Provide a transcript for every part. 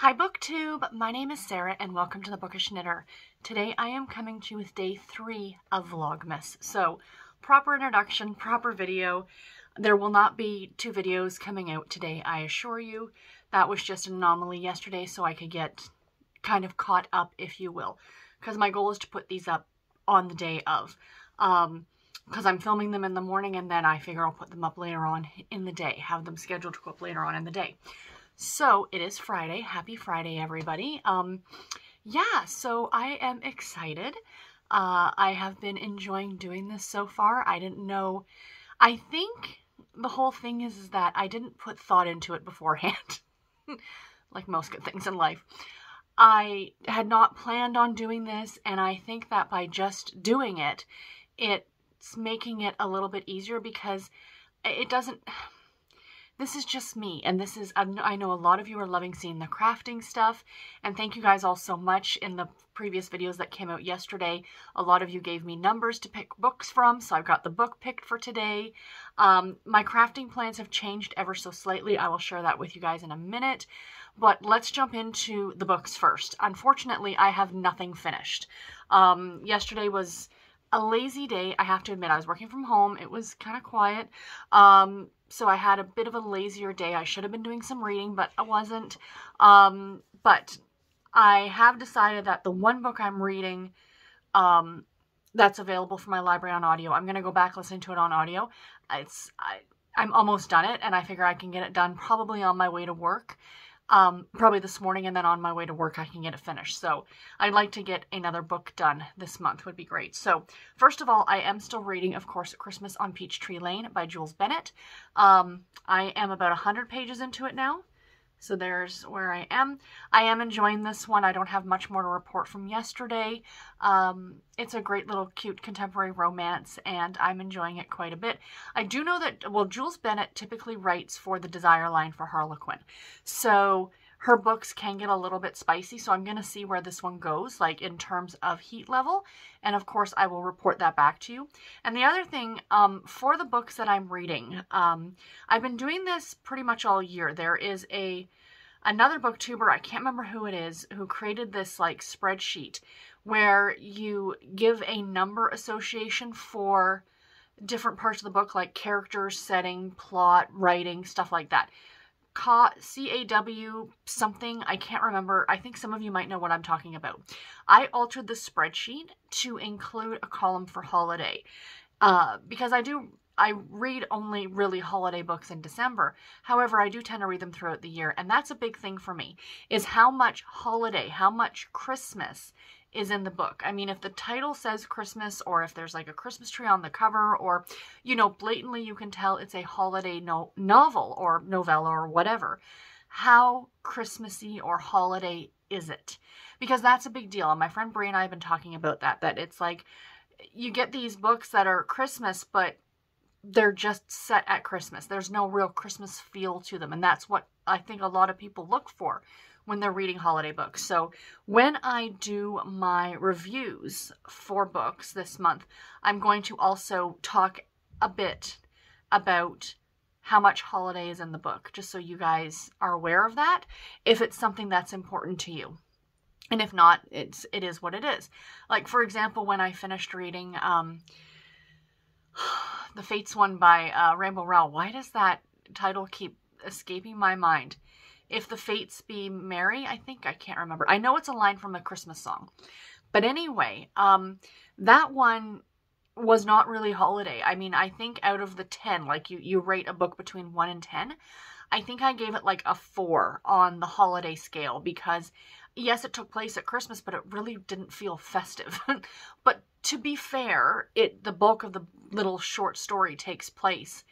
Hi BookTube, my name is Sarah and welcome to the Bookish Knitter. Today I am coming to you with day three of Vlogmas. So, proper introduction, proper video. There will not be two videos coming out today, I assure you. That was just an anomaly yesterday so I could get kind of caught up, if you will. Because my goal is to put these up on the day of. Um, because I'm filming them in the morning and then I figure I'll put them up later on in the day, have them scheduled to go up later on in the day. So it is Friday. Happy Friday, everybody. Um, yeah, so I am excited. Uh, I have been enjoying doing this so far. I didn't know. I think the whole thing is, is that I didn't put thought into it beforehand, like most good things in life. I had not planned on doing this, and I think that by just doing it, it's making it a little bit easier because it doesn't this is just me and this is i know a lot of you are loving seeing the crafting stuff and thank you guys all so much in the previous videos that came out yesterday a lot of you gave me numbers to pick books from so i've got the book picked for today um, my crafting plans have changed ever so slightly i will share that with you guys in a minute but let's jump into the books first unfortunately i have nothing finished um, yesterday was a lazy day. I have to admit, I was working from home. It was kind of quiet. Um, so I had a bit of a lazier day. I should have been doing some reading, but I wasn't. Um, but I have decided that the one book I'm reading um, that's available for my library on audio, I'm going to go back listen to it on audio. It's I, I'm almost done it, and I figure I can get it done probably on my way to work um, probably this morning, and then on my way to work, I can get it finished. So I'd like to get another book done this month, would be great. So first of all, I am still reading, of course, Christmas on Peachtree Lane by Jules Bennett. Um, I am about 100 pages into it now. So there's where I am. I am enjoying this one. I don't have much more to report from yesterday. Um, it's a great little cute contemporary romance and I'm enjoying it quite a bit. I do know that, well, Jules Bennett typically writes for the Desire line for Harlequin. So her books can get a little bit spicy, so I'm going to see where this one goes, like in terms of heat level. And of course, I will report that back to you. And the other thing, um, for the books that I'm reading, um, I've been doing this pretty much all year. There is a another booktuber, I can't remember who it is, who created this like spreadsheet where you give a number association for different parts of the book, like characters, setting, plot, writing, stuff like that. C-A-W something. I can't remember. I think some of you might know what I'm talking about. I altered the spreadsheet to include a column for holiday uh, because I do I read only really holiday books in December. However, I do tend to read them throughout the year, and that's a big thing for me, is how much holiday, how much Christmas is in the book. I mean, if the title says Christmas or if there's like a Christmas tree on the cover or, you know, blatantly you can tell it's a holiday no- novel or novella or whatever, how Christmassy or holiday is it? Because that's a big deal. My friend Brie and I have been talking about that, that it's like you get these books that are Christmas, but they're just set at Christmas. There's no real Christmas feel to them. And that's what I think a lot of people look for when they're reading holiday books. So when I do my reviews for books this month, I'm going to also talk a bit about how much holiday is in the book, just so you guys are aware of that, if it's something that's important to you. And if not, it's it is what it is. Like for example, when I finished reading um, the Fates one by uh, Rainbow Rowell, why does that title keep escaping my mind? If the fates be merry, I think I can't remember. I know it's a line from a Christmas song. But anyway, um, that one was not really holiday. I mean, I think out of the 10, like you, you rate a book between 1 and 10, I think I gave it like a 4 on the holiday scale because yes, it took place at Christmas, but it really didn't feel festive. but to be fair, it the bulk of the little short story takes place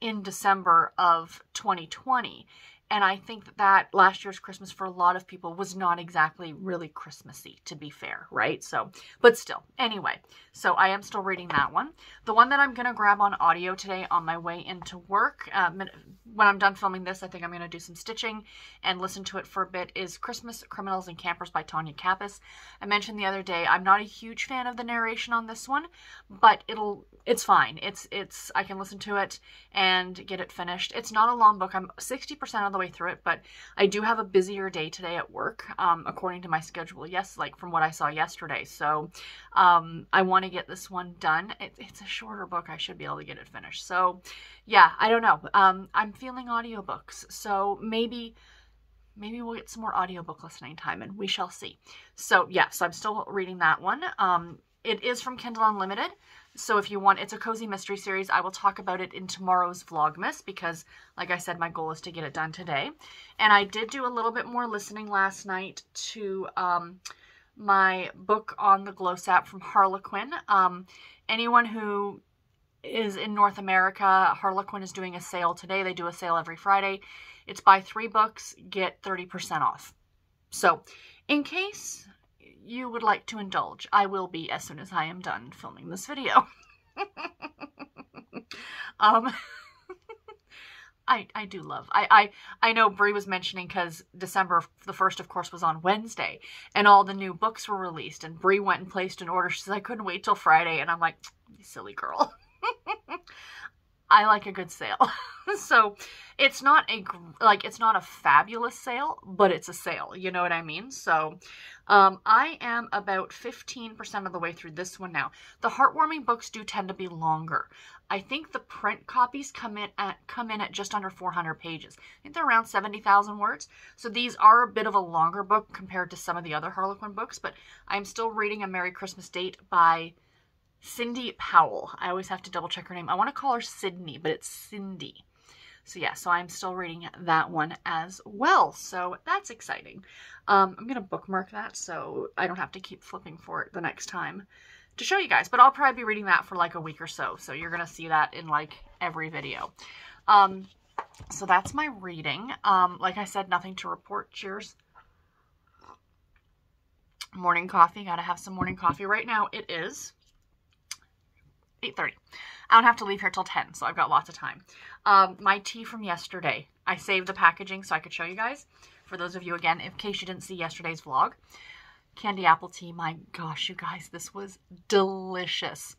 in December of 2020. And I think that, that last year's Christmas for a lot of people was not exactly really Christmassy, to be fair, right? So, but still, anyway, so I am still reading that one. The one that I'm going to grab on audio today on my way into work, uh, when I'm done filming this, I think I'm going to do some stitching and listen to it for a bit, is Christmas Criminals and Campers by Tonya Kappes. I mentioned the other day, I'm not a huge fan of the narration on this one, but it'll, it's fine. It's, it's, I can listen to it and get it finished. It's not a long book. I'm 60% of the way through it, but I do have a busier day today at work, um, according to my schedule. Yes, like from what I saw yesterday. So um, I want to get this one done. It, it's a shorter book. I should be able to get it finished. So yeah, I don't know. Um, I'm feeling audiobooks. So maybe maybe we'll get some more audiobook listening time and we shall see. So yeah, so I'm still reading that one. Um, it is from Kindle Unlimited. So if you want, it's a cozy mystery series. I will talk about it in tomorrow's Vlogmas because, like I said, my goal is to get it done today. And I did do a little bit more listening last night to um, my book on the Glosap from Harlequin. Um, anyone who is in North America, Harlequin is doing a sale today. They do a sale every Friday. It's buy three books, get 30% off. So in case you would like to indulge, I will be as soon as I am done filming this video. um, I, I do love. I, I, I know Brie was mentioning because December the 1st, of course, was on Wednesday and all the new books were released. And Brie went and placed an order. She says, I couldn't wait till Friday. And I'm like, silly girl. I like a good sale. so it's not a like it's not a fabulous sale, but it's a sale. You know what I mean? So um, I am about 15% of the way through this one now. The heartwarming books do tend to be longer. I think the print copies come in at come in at just under 400 pages. I think they're around 70,000 words. So these are a bit of a longer book compared to some of the other Harlequin books, but I'm still reading A Merry Christmas Date by Cindy Powell. I always have to double check her name. I want to call her Sydney, but it's Cindy. So yeah, so I'm still reading that one as well. So that's exciting. Um, I'm going to bookmark that so I don't have to keep flipping for it the next time to show you guys. But I'll probably be reading that for like a week or so. So you're going to see that in like every video. Um, so that's my reading. Um, like I said, nothing to report. Cheers. Morning coffee. Got to have some morning coffee. Right now it is 8.30. I don't have to leave here till 10, so I've got lots of time. Um, my tea from yesterday. I saved the packaging so I could show you guys. For those of you, again, in case you didn't see yesterday's vlog. Candy apple tea. My gosh, you guys, this was delicious.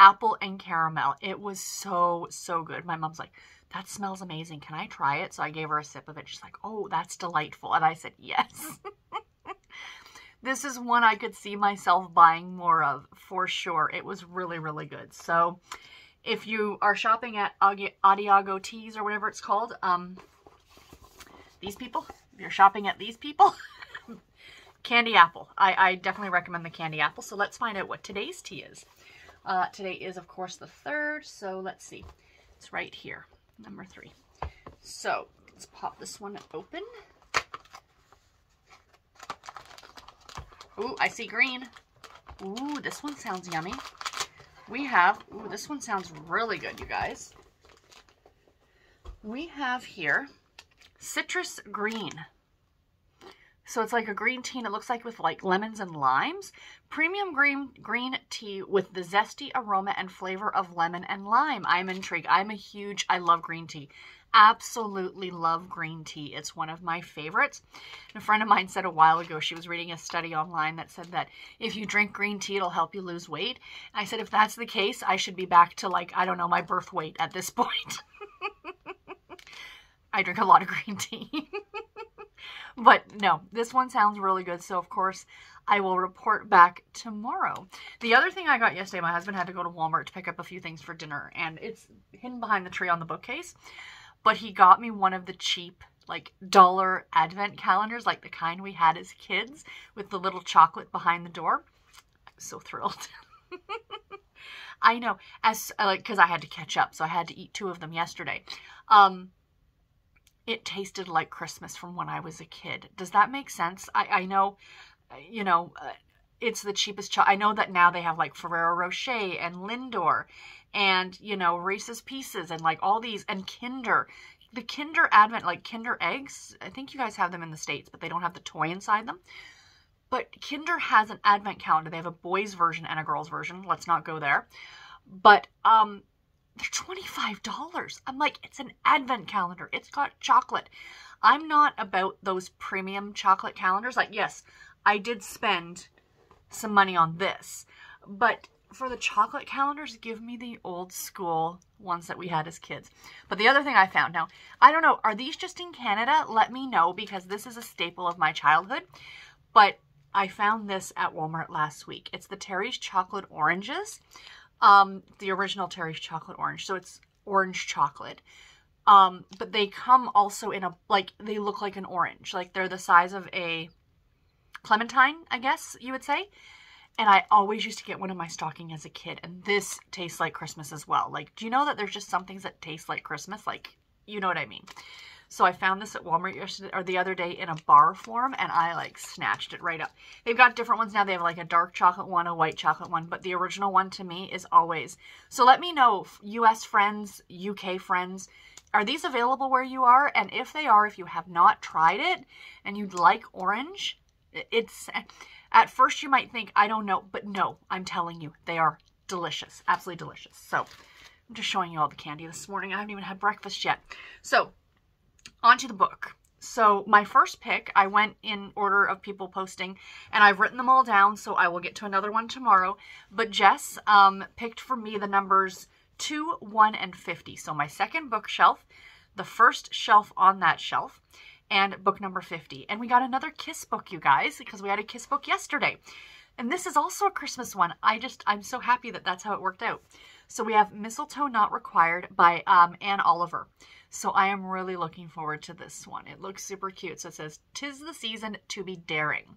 Apple and caramel. It was so, so good. My mom's like, that smells amazing. Can I try it? So I gave her a sip of it. She's like, oh, that's delightful. And I said, yes. this is one I could see myself buying more of for sure. It was really, really good. So if you are shopping at Adagio Teas or whatever it's called, um, these people, if you're shopping at these people, candy apple. I, I definitely recommend the candy apple. So let's find out what today's tea is. Uh, today is, of course, the third. So let's see. It's right here, number three. So let's pop this one open. Ooh, I see green. Ooh, this one sounds yummy. We have, ooh, this one sounds really good, you guys. We have here citrus green. So it's like a green tea and it looks like with like lemons and limes. Premium green green tea with the zesty aroma and flavor of lemon and lime. I'm intrigued. I'm a huge, I love green tea absolutely love green tea. It's one of my favorites. A friend of mine said a while ago, she was reading a study online that said that if you drink green tea, it'll help you lose weight. I said, if that's the case, I should be back to like, I don't know, my birth weight at this point. I drink a lot of green tea. but no, this one sounds really good. So, of course, I will report back tomorrow. The other thing I got yesterday, my husband had to go to Walmart to pick up a few things for dinner, and it's hidden behind the tree on the bookcase but he got me one of the cheap like dollar advent calendars like the kind we had as kids with the little chocolate behind the door. I was so thrilled. I know as uh, like because I had to catch up so I had to eat two of them yesterday. Um it tasted like Christmas from when I was a kid. Does that make sense? I I know you know uh, it's the cheapest cho- I know that now they have like Ferrero Rocher and Lindor and you know Reese's Pieces and like all these and Kinder. The Kinder Advent like Kinder eggs. I think you guys have them in the states, but they don't have the toy inside them. But Kinder has an advent calendar. They have a boys version and a girls version. Let's not go there. But um they're $25. I'm like, it's an advent calendar. It's got chocolate. I'm not about those premium chocolate calendars. Like, yes, I did spend some money on this, but for the chocolate calendars, give me the old school ones that we had as kids. But the other thing I found now, I don't know, are these just in Canada? Let me know because this is a staple of my childhood. But I found this at Walmart last week. It's the Terry's Chocolate Oranges. Um, the original Terry's Chocolate Orange. So it's orange chocolate. Um, but they come also in a, like, they look like an orange. Like they're the size of a clementine, I guess you would say. And I always used to get one in my stocking as a kid. And this tastes like Christmas as well. Like, do you know that there's just some things that taste like Christmas? Like, you know what I mean. So I found this at Walmart yesterday or the other day in a bar form and I like snatched it right up. They've got different ones now. They have like a dark chocolate one, a white chocolate one, but the original one to me is always. So let me know, US friends, UK friends, are these available where you are? And if they are, if you have not tried it and you'd like orange, it's at first you might think, I don't know, but no, I'm telling you, they are delicious, absolutely delicious. So I'm just showing you all the candy this morning. I haven't even had breakfast yet. So onto the book. So my first pick, I went in order of people posting, and I've written them all down, so I will get to another one tomorrow. But Jess um, picked for me the numbers 2, 1, and 50. So my second bookshelf, the first shelf on that shelf, and book number 50. And we got another Kiss book, you guys, because we had a Kiss book yesterday. And this is also a Christmas one. I just, I'm so happy that that's how it worked out. So we have Mistletoe Not Required by um, Anne Oliver. So I am really looking forward to this one. It looks super cute. So it says, Tis the season to be daring.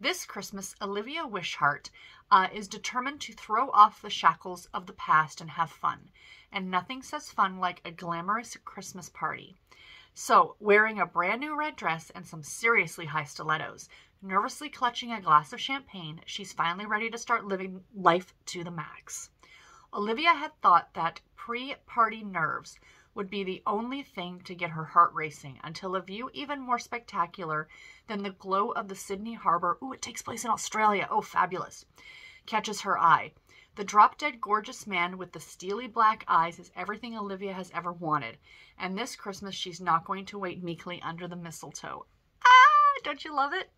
This Christmas, Olivia Wishart uh, is determined to throw off the shackles of the past and have fun. And nothing says fun like a glamorous Christmas party. So, wearing a brand new red dress and some seriously high stilettos, nervously clutching a glass of champagne, she's finally ready to start living life to the max. Olivia had thought that pre party nerves would be the only thing to get her heart racing until a view even more spectacular than the glow of the Sydney Harbor. Ooh, it takes place in Australia. Oh, fabulous. Catches her eye. The drop dead gorgeous man with the steely black eyes is everything Olivia has ever wanted. And this Christmas, she's not going to wait meekly under the mistletoe. Ah, don't you love it?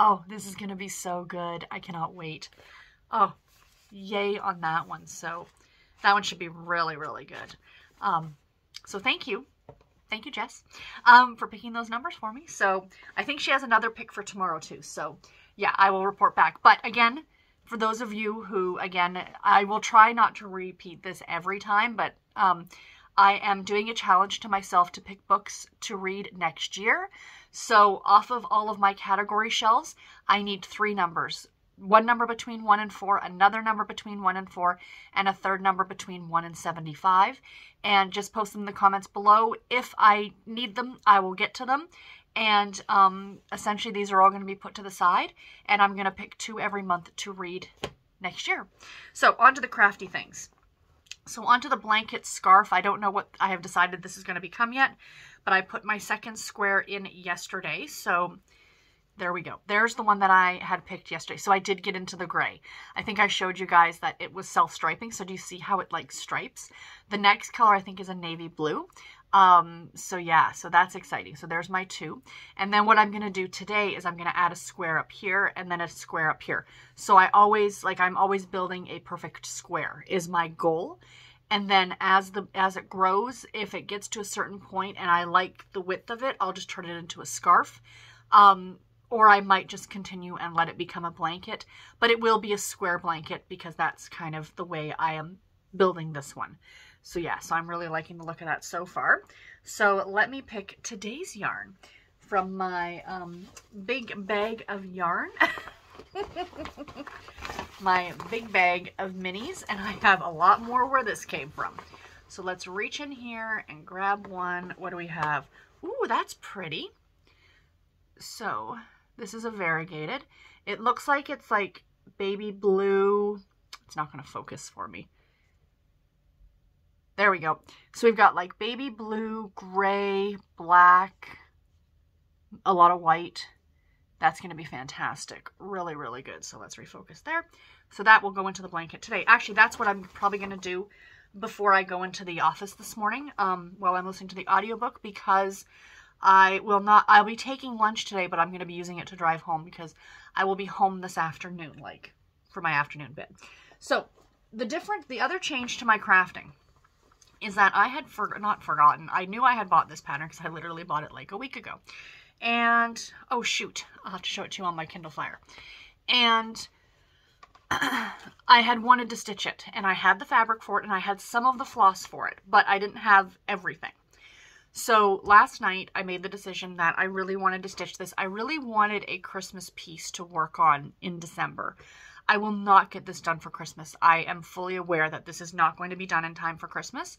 Oh, this is going to be so good. I cannot wait. Oh, yay on that one. So that one should be really, really good. Um, so thank you. Thank you, Jess, um, for picking those numbers for me. So I think she has another pick for tomorrow too. So yeah, I will report back. But again, for those of you who, again, I will try not to repeat this every time, but um, I am doing a challenge to myself to pick books to read next year. So off of all of my category shelves, I need three numbers one number between 1 and 4, another number between 1 and 4, and a third number between 1 and 75. And just post them in the comments below. If I need them, I will get to them. And um, essentially, these are all going to be put to the side. And I'm going to pick two every month to read next year. So, on to the crafty things. So, onto the blanket scarf. I don't know what I have decided this is going to become yet, but I put my second square in yesterday. So, there we go. There's the one that I had picked yesterday. So I did get into the gray. I think I showed you guys that it was self-striping. So do you see how it like stripes? The next color I think is a navy blue. Um, so yeah, so that's exciting. So there's my two. And then what I'm going to do today is I'm going to add a square up here and then a square up here. So I always, like I'm always building a perfect square is my goal. And then as the as it grows, if it gets to a certain point and I like the width of it, I'll just turn it into a scarf. Um, or I might just continue and let it become a blanket, but it will be a square blanket because that's kind of the way I am building this one. So yeah, so I'm really liking the look of that so far. So let me pick today's yarn from my um, big bag of yarn. my big bag of minis, and I have a lot more where this came from. So let's reach in here and grab one. What do we have? Ooh, that's pretty. So this is a variegated. It looks like it's like baby blue. It's not going to focus for me. There we go. So we've got like baby blue, gray, black, a lot of white. That's going to be fantastic. Really, really good. So let's refocus there. So that will go into the blanket today. Actually, that's what I'm probably going to do before I go into the office this morning um, while I'm listening to the audiobook because I will not, I'll be taking lunch today, but I'm going to be using it to drive home because I will be home this afternoon, like for my afternoon bit. So the different, the other change to my crafting is that I had for, not forgotten. I knew I had bought this pattern because I literally bought it like a week ago. And, oh shoot, I'll have to show it to you on my Kindle Fire. And I had wanted to stitch it and I had the fabric for it and I had some of the floss for it, but I didn't have everything. So last night I made the decision that I really wanted to stitch this. I really wanted a Christmas piece to work on in December. I will not get this done for Christmas. I am fully aware that this is not going to be done in time for Christmas.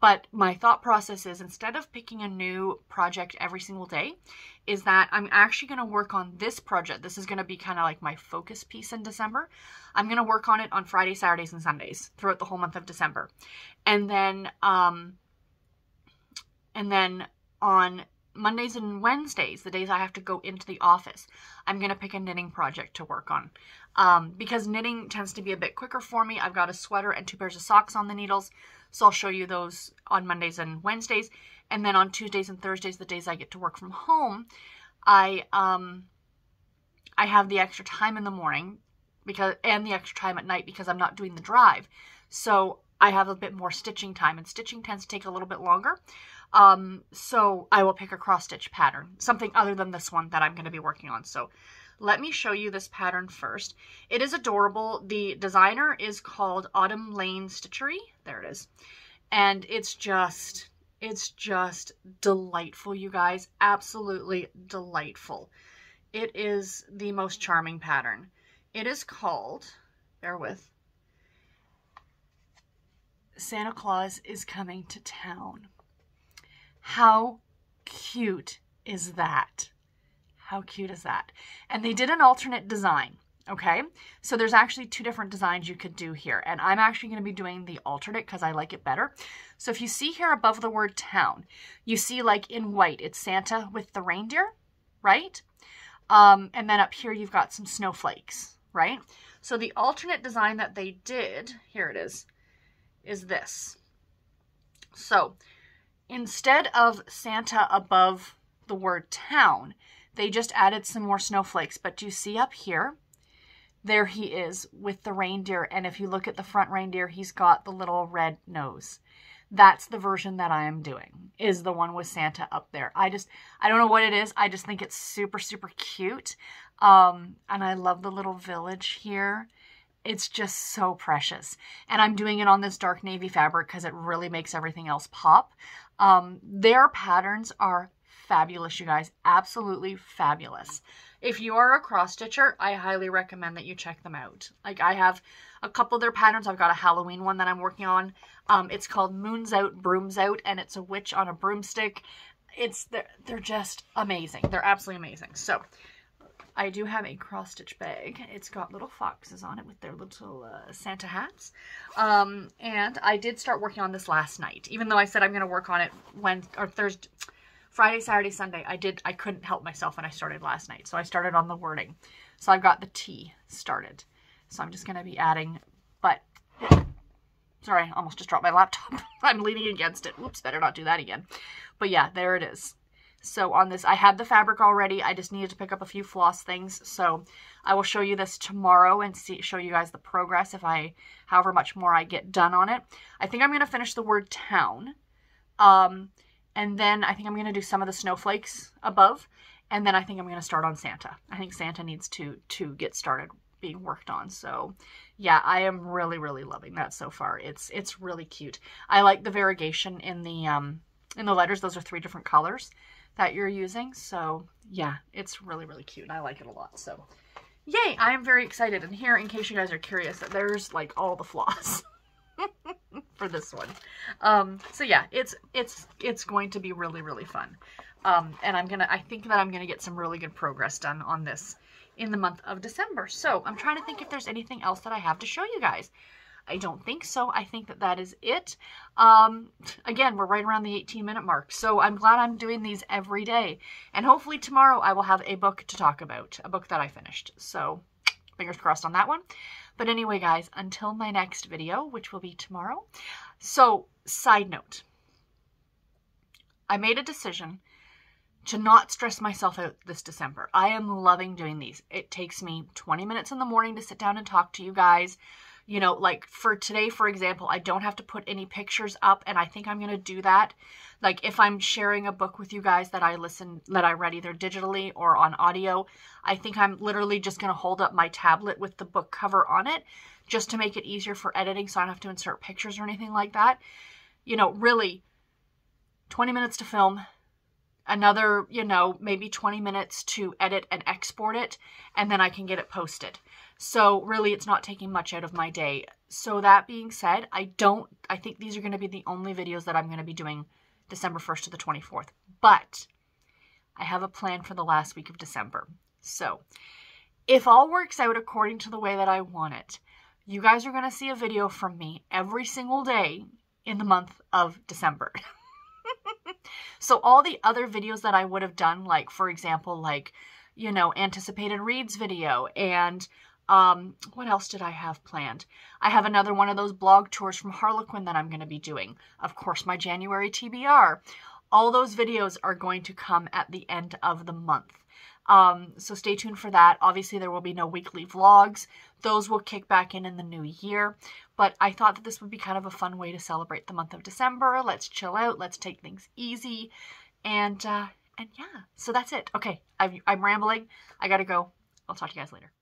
But my thought process is instead of picking a new project every single day, is that I'm actually going to work on this project. This is going to be kind of like my focus piece in December. I'm going to work on it on Fridays, Saturdays, and Sundays throughout the whole month of December. And then, um, and then on Mondays and Wednesdays, the days I have to go into the office, I'm going to pick a knitting project to work on. Um, because knitting tends to be a bit quicker for me. I've got a sweater and two pairs of socks on the needles. So I'll show you those on Mondays and Wednesdays. And then on Tuesdays and Thursdays, the days I get to work from home, I um I have the extra time in the morning because and the extra time at night because I'm not doing the drive. So I have a bit more stitching time and stitching tends to take a little bit longer. Um, so I will pick a cross stitch pattern, something other than this one that I'm going to be working on. So let me show you this pattern first. It is adorable. The designer is called Autumn Lane Stitchery. There it is. And it's just, it's just delightful, you guys. Absolutely delightful. It is the most charming pattern. It is called, bear with, Santa Claus is coming to town. How cute is that? How cute is that? And they did an alternate design. Okay, so there's actually two different designs you could do here, and I'm actually going to be doing the alternate because I like it better. So if you see here above the word town, you see like in white, it's Santa with the reindeer, right? Um, and then up here you've got some snowflakes, right? So the alternate design that they did, here it is, is this. So instead of Santa above the word town, they just added some more snowflakes. But do you see up here, there he is with the reindeer. And if you look at the front reindeer, he's got the little red nose. That's the version that I am doing, is the one with Santa up there. I just, I don't know what it is. I just think it's super, super cute. Um, and I love the little village here. It's just so precious. And I'm doing it on this dark navy fabric because it really makes everything else pop. Um, their patterns are fabulous, you guys. Absolutely fabulous. If you are a cross stitcher, I highly recommend that you check them out. Like I have a couple of their patterns. I've got a Halloween one that I'm working on. Um, it's called Moons Out, Brooms Out, and it's a witch on a broomstick. It's they're, they're just amazing. They're absolutely amazing. So I do have a cross stitch bag. It's got little foxes on it with their little uh, Santa hats. Um, and I did start working on this last night, even though I said I'm going to work on it when or Thursday, Friday, Saturday, Sunday, I did, I couldn't help myself and I started last night. So I started on the wording. So I've got the T started. So I'm just going to be adding, but, sorry, I almost just dropped my laptop. I'm leaning against it. Whoops, better not do that again. But yeah, there it is. So on this, I had the fabric already. I just needed to pick up a few floss things. So I will show you this tomorrow and see, show you guys the progress if I, however much more I get done on it. I think I'm going to finish the word town. Um, and then I think I'm going to do some of the snowflakes above. And then I think I'm going to start on Santa. I think Santa needs to, to get started being worked on. So yeah, I am really, really loving that so far. It's, it's really cute. I like the variegation in the, um, in the letters. Those are three different colors that you're using. So yeah, it's really, really cute. And I like it a lot. So yay, I am very excited. And here, in case you guys are curious, there's like all the floss. for this one. Um, so yeah, it's it's it's going to be really really fun. Um, and I'm gonna I think that I'm gonna get some really good progress done on this in the month of December. So I'm trying to think if there's anything else that I have to show you guys. I don't think so. I think that that is it. Um, again, we're right around the 18 minute mark. So I'm glad I'm doing these every day. And hopefully tomorrow I will have a book to talk about, a book that I finished. So fingers crossed on that one. But anyway, guys, until my next video, which will be tomorrow. So, side note. I made a decision to not stress myself out this December. I am loving doing these. It takes me 20 minutes in the morning to sit down and talk to you guys. You know, like for today, for example, I don't have to put any pictures up, and I think I'm going to do that. Like if I'm sharing a book with you guys that I listen, that I read either digitally or on audio, I think I'm literally just going to hold up my tablet with the book cover on it just to make it easier for editing so I don't have to insert pictures or anything like that. You know, really, 20 minutes to film, another, you know, maybe 20 minutes to edit and export it, and then I can get it posted. So really it's not taking much out of my day. So that being said, I don't, I think these are going to be the only videos that I'm going to be doing December 1st to the 24th. But I have a plan for the last week of December. So if all works out according to the way that I want it, you guys are going to see a video from me every single day in the month of December. so all the other videos that I would have done, like for example, like, you know, anticipated reads video and um, what else did I have planned? I have another one of those blog tours from Harlequin that I'm going to be doing. Of course, my January TBR. All those videos are going to come at the end of the month. Um, so stay tuned for that. Obviously, there will be no weekly vlogs. Those will kick back in in the new year. But I thought that this would be kind of a fun way to celebrate the month of December. Let's chill out. Let's take things easy. And, uh, and yeah, so that's it. Okay, I'm, I'm rambling. I gotta go. I'll talk to you guys later.